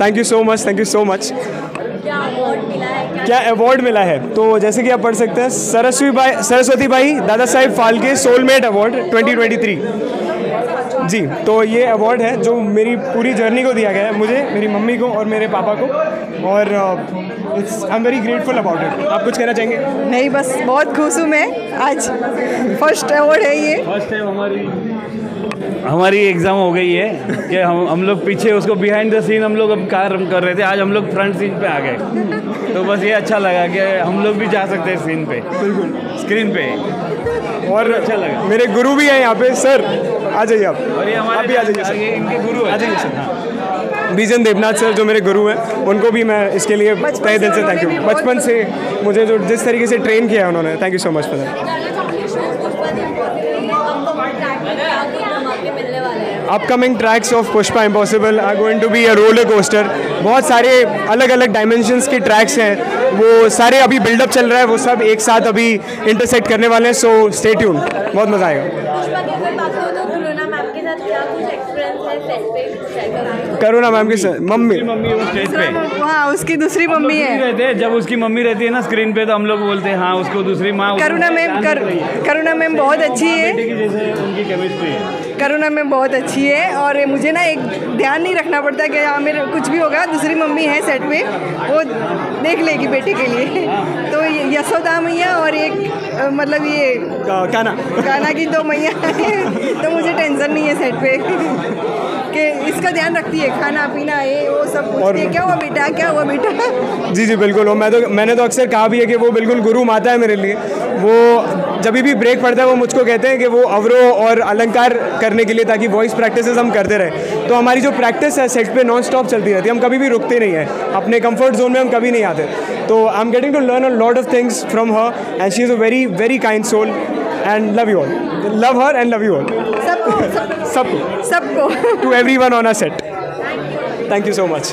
Thank you so much thank you so much क्या award मिला है? तो जैसे कि आप पढ़ सकते हैं, सरस्वती भाई सरस्वती भाई, Dadasaheb Phalke soulmate award 2023 जी तो ये अवार्ड है जो मेरी पूरी जर्नी को दिया गया है मुझे मेरी मम्मी को और मेरे पापा को। और it's I am very grateful about it आप कुछ कहना चाहेंगे? नहीं बस बहुत खुश हूँ मैं आज। फ़र्स्ट अवार्ड है ये। फ़र्स्ट टाइम हमारी हमारी एग्ज़ाम हो गई है कि हम हम लोग पीछे उसको बिहाइंड द सीन हम लोग अब कार्य कर रहे थे। आज हम लोग फ्रंट सीन पे आ गए। तो बस ये अच्छा लगा कि हम लोग भी जा सकते हैं सीन पे। बिल्कुल। स्क्रीन पे। और अच्छा लगा। मेरे गुरु भी हैं यहाँ पे। सर आ जाइए आप। और ये आप हमारे भी आ जाइए सर। इनके गुरु आ जाइए सर बीजन देवनाथ सर जो मेरे गुरु हैं उनको भी मैं इसके लिए से दिल से थैंक यू बचपन से मुझे जो जिस तरीके से ट्रेन किया है उन्होंने। Thank you so much for that upcoming tracks of Pushpa impossible are going to be a roller coaster बहुत सारे अलग अलग डायमेंशंस के ट्रैक्स हैं। वो सारे अभी बिल्डअप चल रहा है। वो सब एक साथ अभी इंटरसेक्ट करने वाले हैं। सो स्टे ट्यून बहुत मज़ा आएगा। पुष्पा की अगर बात करो तो मैम के साथ क्या कुछ एक्सपीरियंस है? सेट पे शेयर करो। करुणा मैम के साथ मम्मी। मम्मी वो स्टेज पे। हाँ उसकी दूसरी मम्मी है। रहते हैं। जब उसकी मम्मी रहती है ना स्क्रीन पे तो हम लोग बोलते हैं हाँ उसको दूसरी माँ करुणा मैम कर, करुणा मैम बहुत अच्छी है। जैसे उनकी केमिस्ट्री है। करुणा मैम बहुत अच्छी है और मुझे ना एक ध्यान नहीं रखना पड़ता कि हाँ मेरा कुछ भी होगा दूसरी मम्मी है सेट पे वो देख लेगी बेटे के लिए। तो यशोदा मैया और एक मतलब ये काना। काना की दो मैया तो मुझे टेंशन नहीं है सेट पे। इसका ध्यान रखती है खाना पीना ये वो सब और है क्या हुआ बेटा क्या हुआ बेटा? जी जी बिल्कुल। और मैं तो मैंने तो अक्सर कहा भी है कि वो बिल्कुल गुरु माता है मेरे लिए। वो जब भी ब्रेक पड़ता है वो मुझको कहते हैं कि वो अवरोह और अलंकार करने के लिए ताकि वॉइस प्रैक्टिसेस हम करते रहे। तो हमारी जो प्रैक्टिस है सेट पे नॉन स्टॉप चलती रहती है। हम कभी भी रुकते नहीं हैं। अपने कंफर्ट जोन में हम कभी नहीं आते। तो I am getting to learn a lot of things from her and she is a very very kind soul and love you all. Love her and love you all. Sabko. Sabko. Sabko. to everyone on our set. Thank you so much.